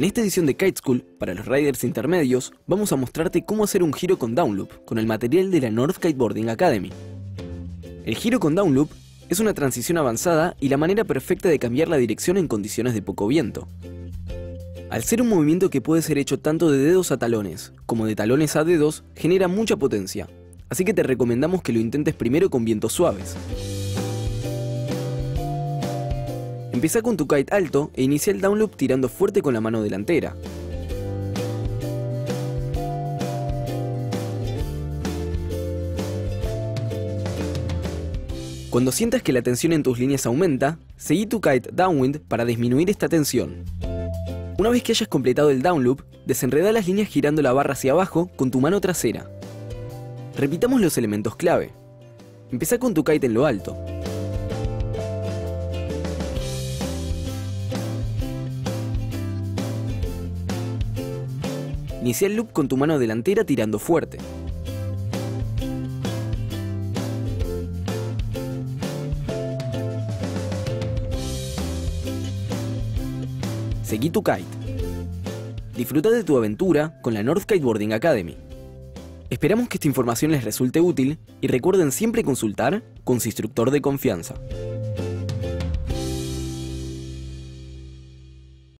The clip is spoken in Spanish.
En esta edición de Kite School, para los riders intermedios, vamos a mostrarte cómo hacer un giro con downloop con el material de la North Kiteboarding Academy. El giro con downloop es una transición avanzada y la manera perfecta de cambiar la dirección en condiciones de poco viento. Al ser un movimiento que puede ser hecho tanto de dedos a talones, como de talones a dedos, genera mucha potencia, así que te recomendamos que lo intentes primero con vientos suaves. Empieza con tu kite alto e inicia el downloop tirando fuerte con la mano delantera. Cuando sientas que la tensión en tus líneas aumenta, seguí tu kite downwind para disminuir esta tensión. Una vez que hayas completado el downloop, desenreda las líneas girando la barra hacia abajo con tu mano trasera. Repitamos los elementos clave. Empieza con tu kite en lo alto. Inicia el loop con tu mano delantera tirando fuerte. Seguí tu kite. Disfruta de tu aventura con la North Kiteboarding Academy. Esperamos que esta información les resulte útil y recuerden siempre consultar con su instructor de confianza.